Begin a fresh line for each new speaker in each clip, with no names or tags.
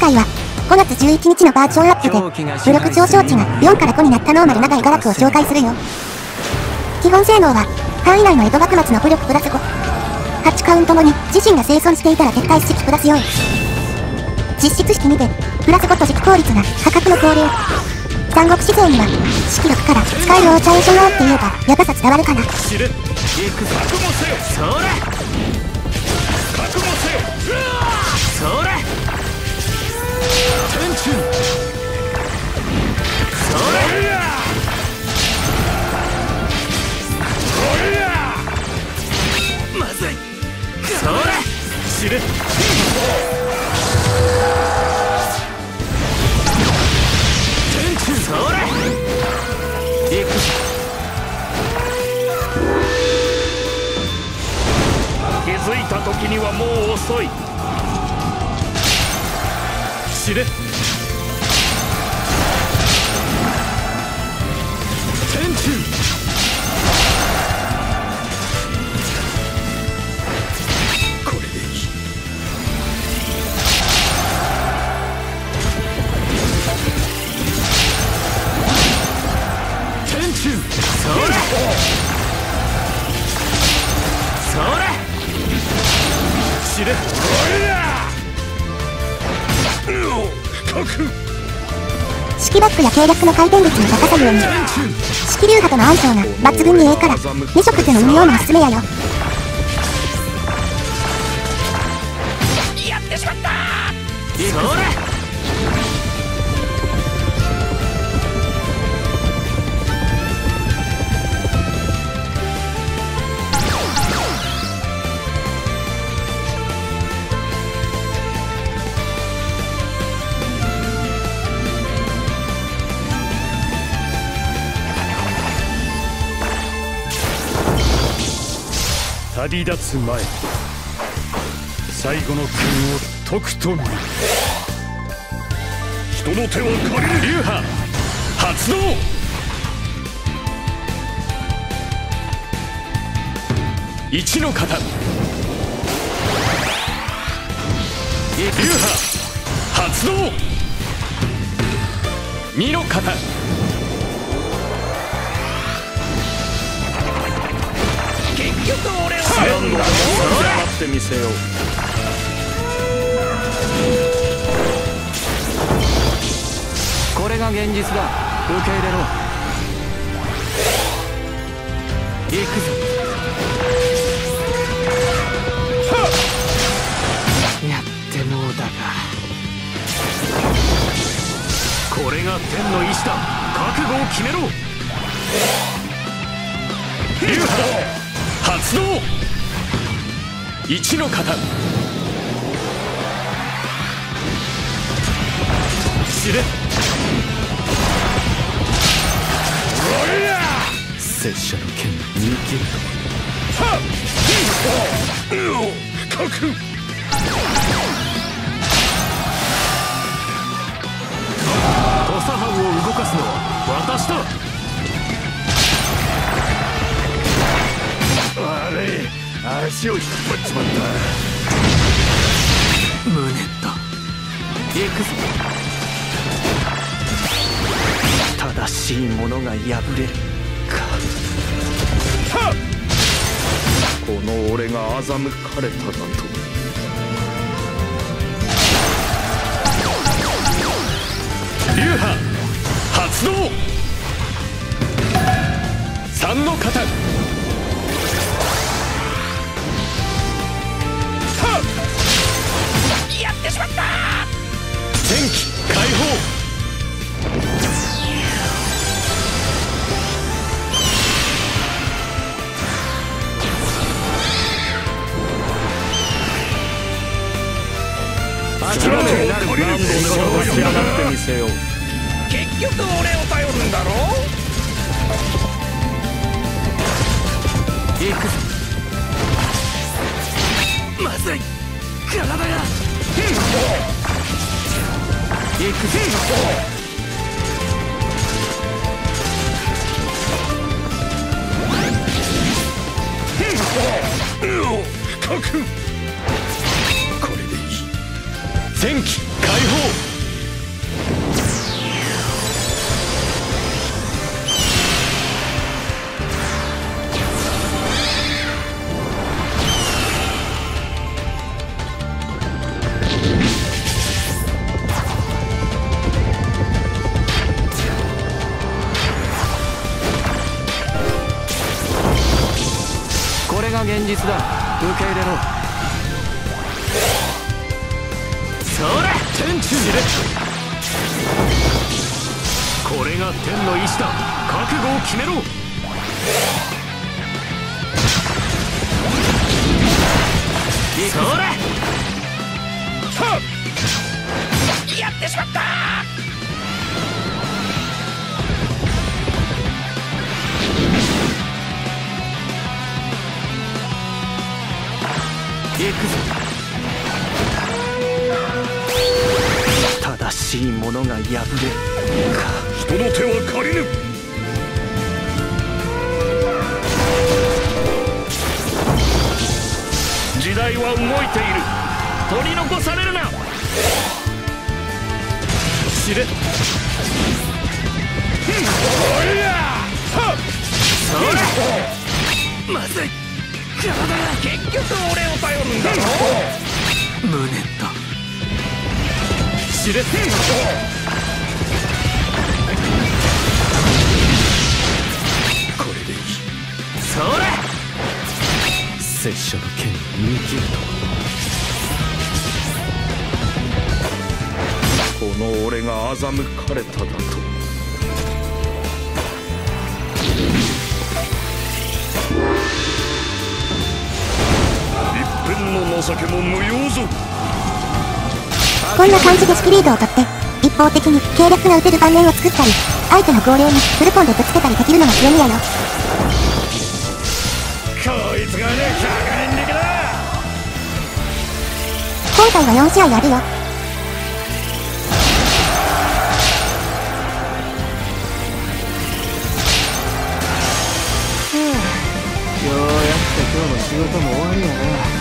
回は5月11日のバージョンアップで武力上昇値が4から5になったノーマル長い画楽を紹介するよ。基本性能は範囲内の江戸幕末の武力プラス58カウント後に自身が生存していたら撤退式プラス4実質式2でプラス5と軸効率が破格の高齢。三国志勢には式力から使えるお茶エションって言えばやばさ伝わるかな。
まずい。それ。知れ
計略の回転率の高さゆえに。式流派との相性が抜群にええから2色での運用もおすすめやよ。
旅立つ前最後の剣を解くと見る。人の手は借りる。流派発動。一の型。流派発動。二の型。結局俺を頼んだ待ってみせようこれが現実だ。受け入れろ。行くぞ。やってもうだがこれが天の意志だ。覚悟を決めろ。流派発動。一の型。知れ。拙者の剣に逃げる。はっ。覚悟。土佐藩を動かすのは私だ。足を引っ張っちまった。無念だ。行くぞ。正しいものが破れるか。この俺が欺かれただと。流派発動！三の型ってしまった。天気解放。諦めなる何度でも立ち上がってみせよう。結局俺を頼るんだろ？行くぞ。まずい。体が行くぞこれでいい前期解放
実だ。受け入れろ。
それ天地れこれが天の意志だ。覚悟を決めろ。それ。
やってしまった
行くぞ。正しいものが破れるか。
人の手は借りぬ。時代は動いている。取り残されるな。
知れ。まずい。
体が結局俺を頼るんだろ
無念だ知れてこれでいい。それ。拙者の剣に生きると
この俺が欺かれただと。の情けも無用ぞ
こんな感じでスピリードを取って、一方的に計略が打てる盤面を作ったり、相手の号令にフルコンでぶつけたりできるのが強みやよ。
こいつがね百人力だ
今回は4試合あるよ。
ようやく今日の仕事も終わりやな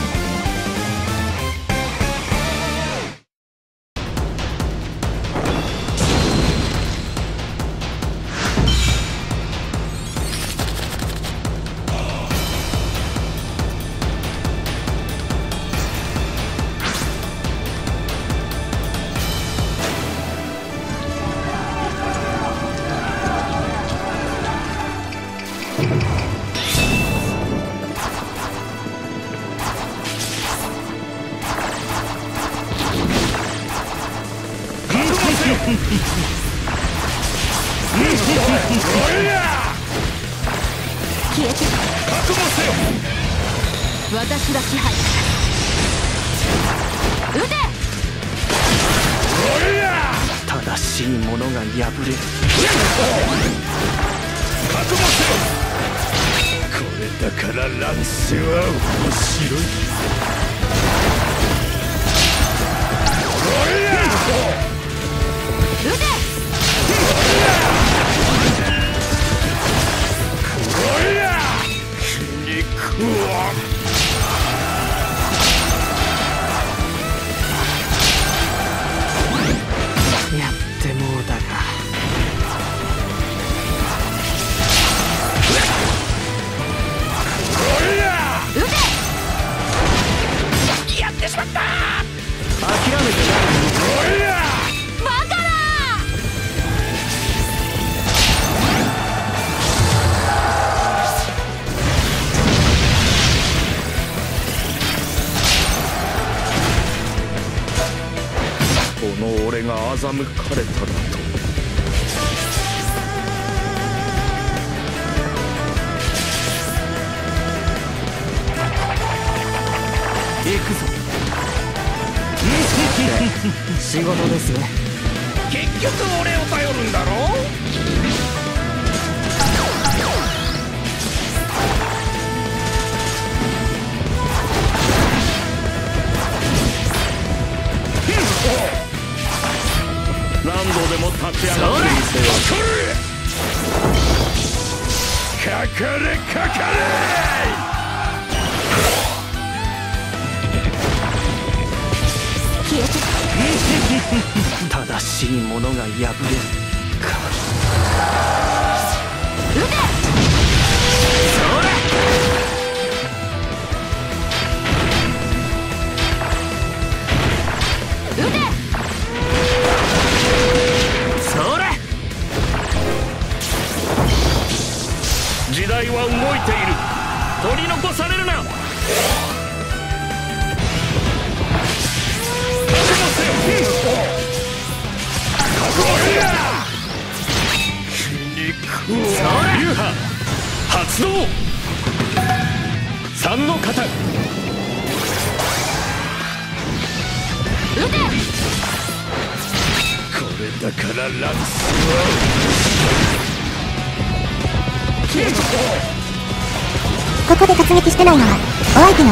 が
破れ
覚悟せよこれだから乱世は面白い。おりゃ
撃て
おりゃ筋肉
諦めてない
バカだ
この俺が欺かれただと。
行くぞ。仕事ですね。
結局俺を頼るんだろ？何度でも立ち上がってみせよかかれかかれ
正しいものが破れる。か
撃て！撃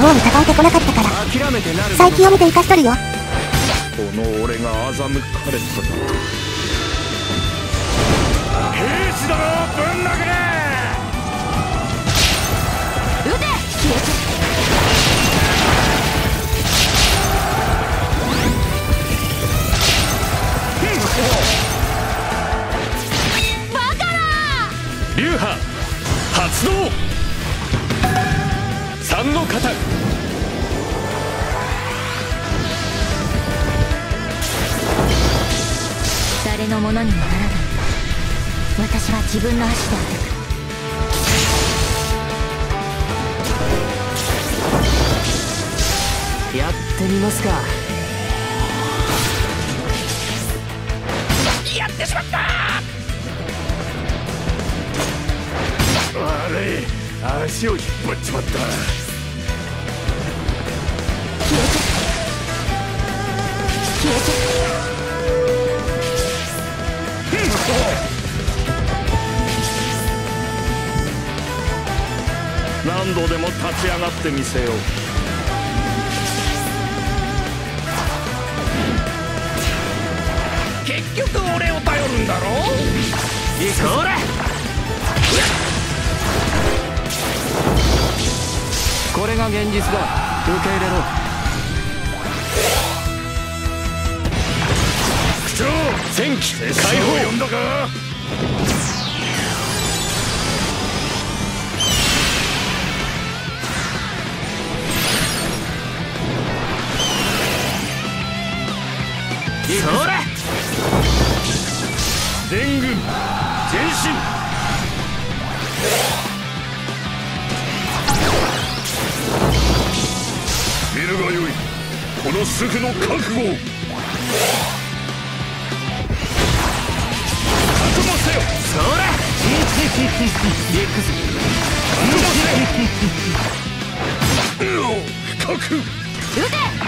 お相手の王に抱えてこなかったから。
諦めてなる
最近を見て生かしとるよ。
この俺が欺かれた
自分の足でアタック
やってみますか。
やってしまった。
悪い。足を引っ張っちまった。
何度でも立ち上がってみせよう。結局俺を頼るんだろ？
それ
これが現実だ。受け入れろ。
区長戦機解放。呼んだかそれ全軍前進見るがよいこの主の覚悟を覚悟せよそれ行くぞ覚悟せようお深く
撃て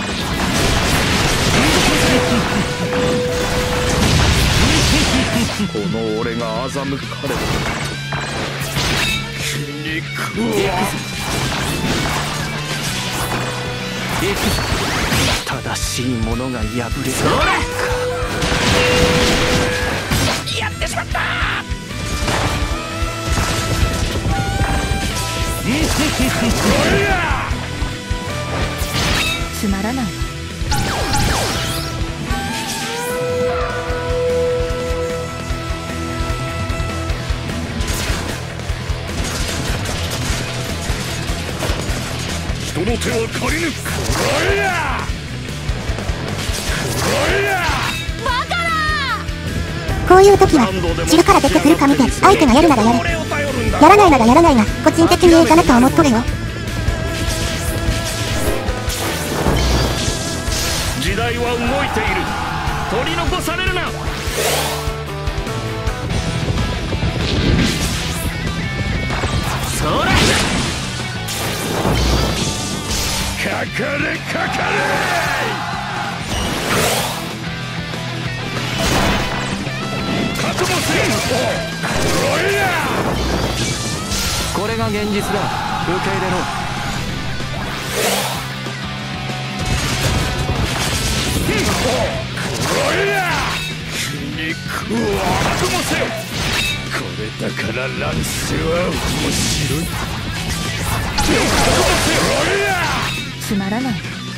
この俺が欺かれ
筋肉は
た正しいものが破れるやってしまった
つまらない。わ
の手は借りぬ。こらや！こらや！
バカなこういう時は汁から出てくるか見て相手がやるならや
る。
やらないならやらないが個人的にええかなと思っとるよ。
時代は動いている。取り残されるな。
それかれかかれかともせこらや
これが現実だ。受け入れろ。
こらや。筋肉をかともせよこれだから乱世は面白い。かともせよ
つまらない。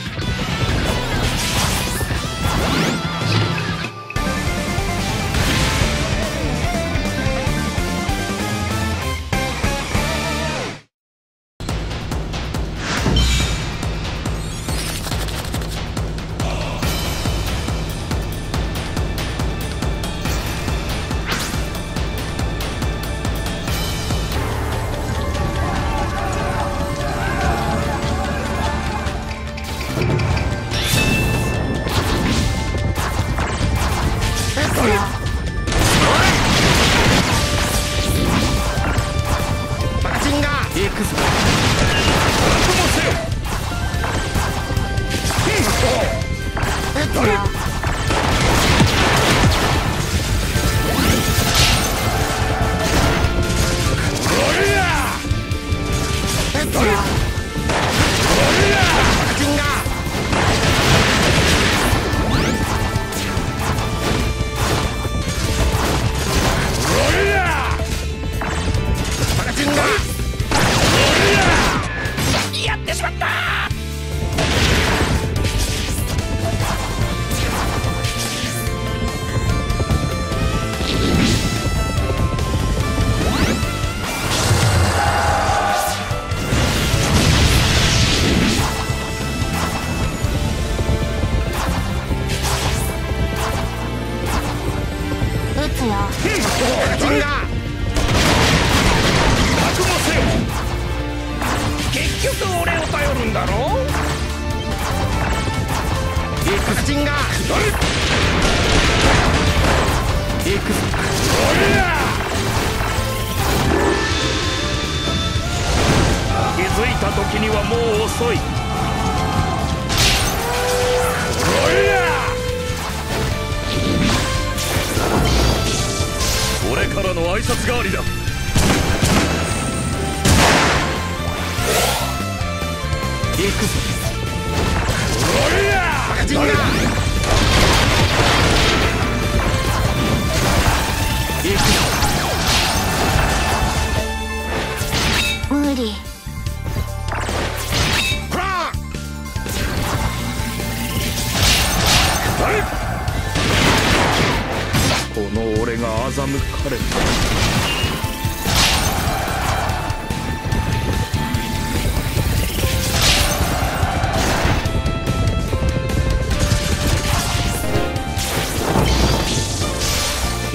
Fight!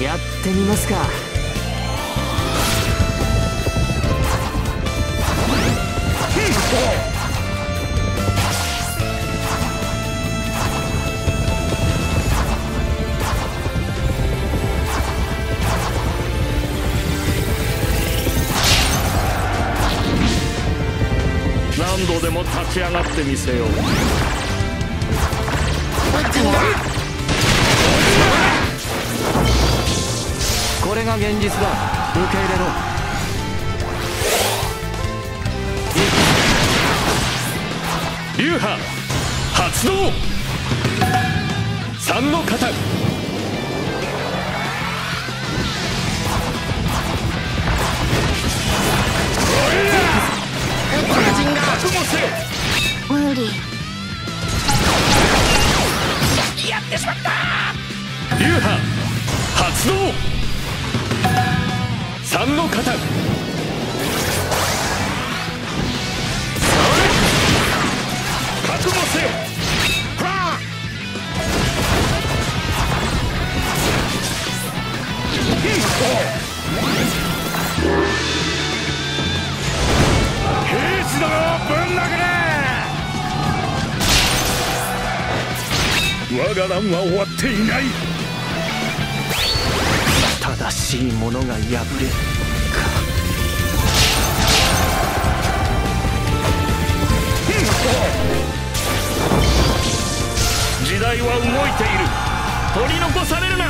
やってみますか。何度でも立ち上がってみせようこれが現実だ。受け入れろ。
流派発動。三の型。
無理
やってしまった。
流派発動。三の型覚悟せよ
ほら
兵士どもをぶん殴れ我が乱は終わっていない。
正しいものが破れ時代は動いている。取り残されるな。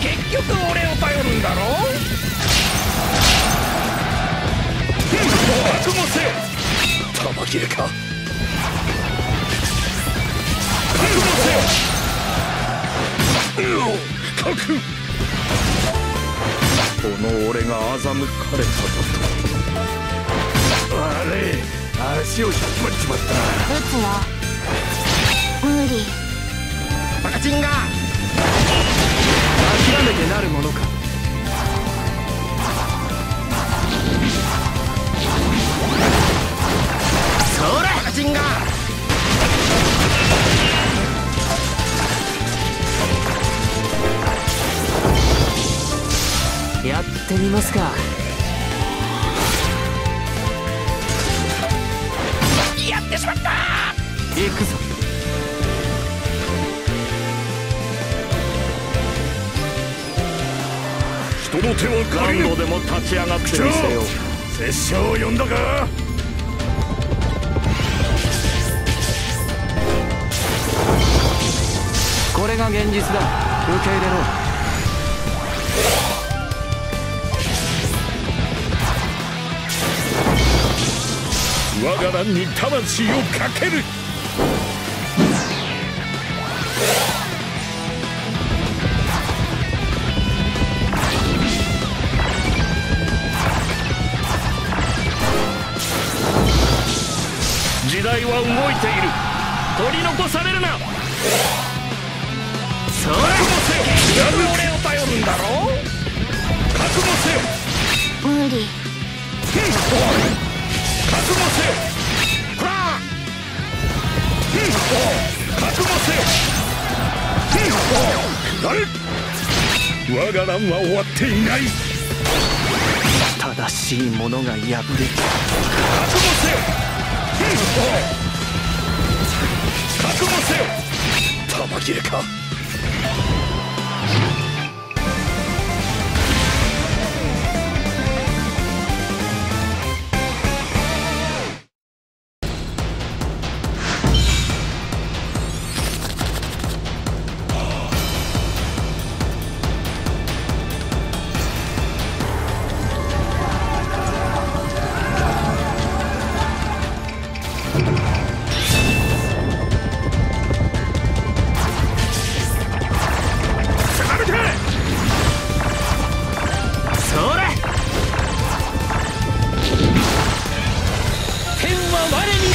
結局俺を頼るんだろ？
覚悟せ。よ玉切れか。覚悟せ。ようおかく。
この俺が欺かれたと。
あれ足を引っ張っちまった
打つよ無理。
バカチンが。諦めてなるものか。そらバカチンがやってみますか。やってしまった！行くぞ。
人の手は借り
何
ぬ
度でも立ち上がってみせよう。
拙者を呼んだか？
これが現実だ。受け入れろ
我が乱に魂をかける。
時代は動いている。取り残されるな。それ結局俺を頼るんだろ
覚悟せよ。
無理
覚悟せよ
我が乱は終わっていない。
正しいものが破れ覚悟
せよ覚悟せよ玉切れか？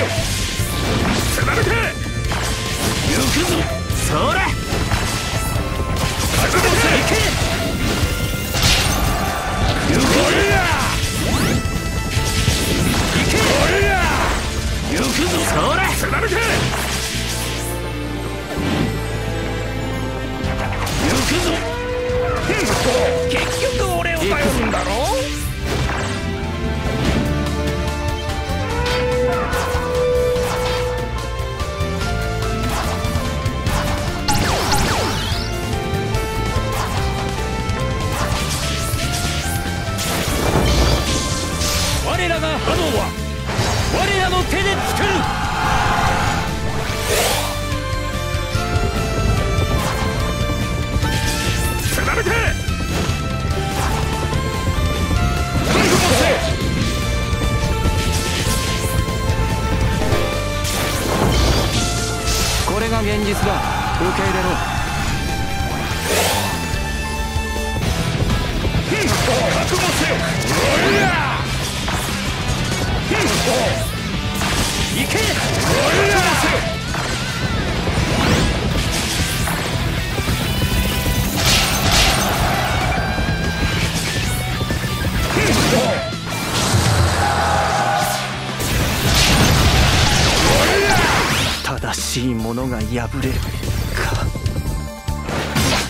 て
行くぞ。それ行け行行くぞ。それて行くぞ。
結局俺を頼るんだろ
らが炎は我らの手で作る。
これが現実だ。受け入れろ。覚悟せよ。行
け。
正しいものが
破れる。か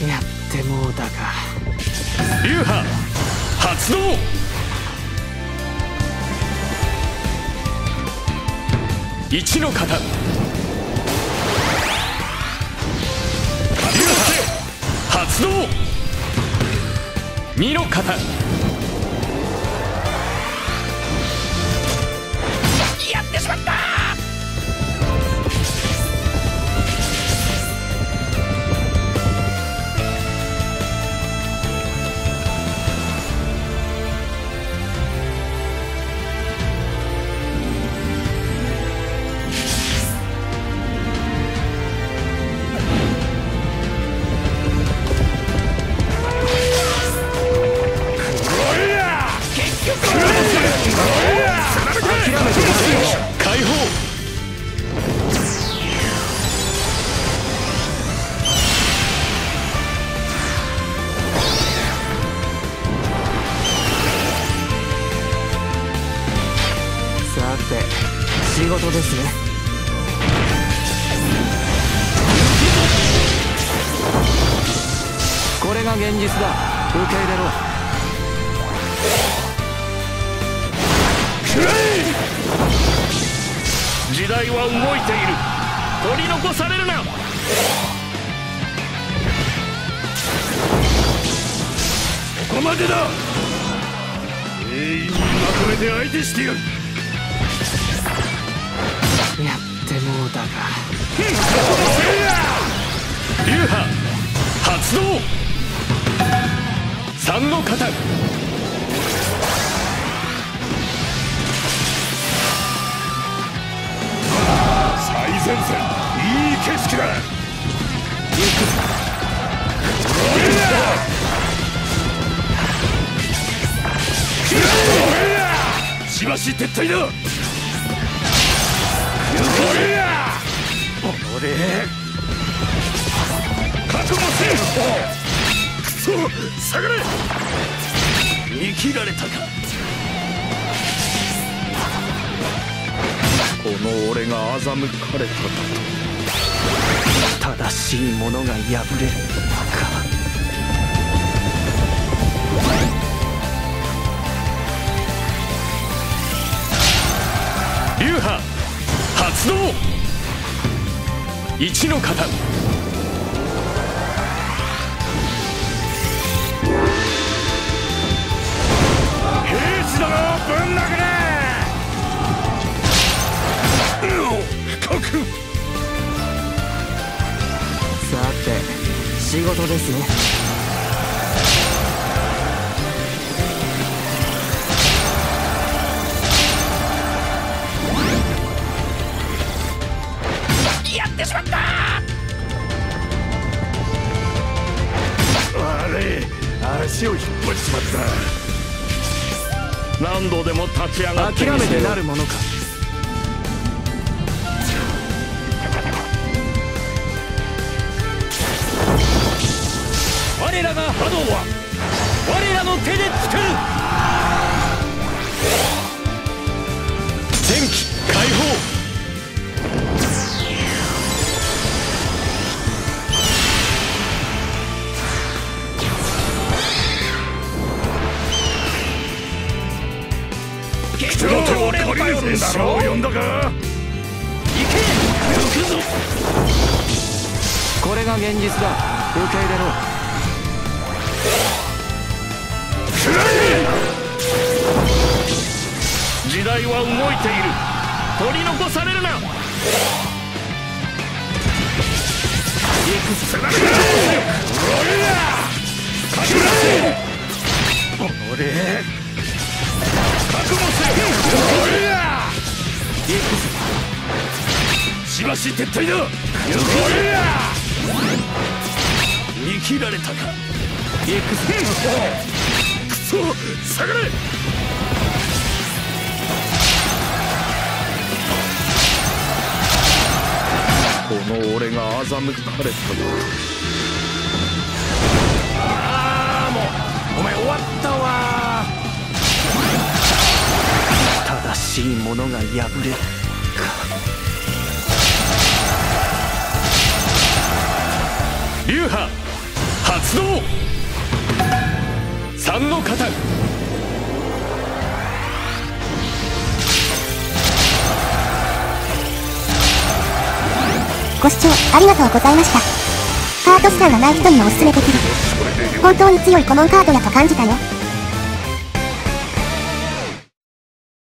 やってもうたか。
流派発動。一の型。
発動。二の方
て相手してやる。
やってもうたか。
流派発動三の型。最前線いい景色だ。行くぞ。しばし撤退だ。俺覚悟せくそ下がれ。見切られたか。この俺が欺かれたかと。正しいものが破れる一の
仕事ですね
ってしまった。あれ足を引っ張っちまった。何度でも立ち上がって
諦めてなるものか。
我らが波動は我らの手で作る。前期解放人の手を借りるんだろう呼んだか？行け！行くぞ！
これが現実だ。受け入れろ。
くらえ！時代は動いている。取り残されるな！行くぞ！俺覚悟せ俺？覚悟せ俺行くぞしばし撤退だ見切られたか行くぞくそ下がれこの俺が欺かれたのああもうお前終わったわ正しいものが破れるか流派発動三の型
ご視聴ありがとうございました。カードスターがない人にもおすすめできる。本当に強いコモンカードやと感じたよ。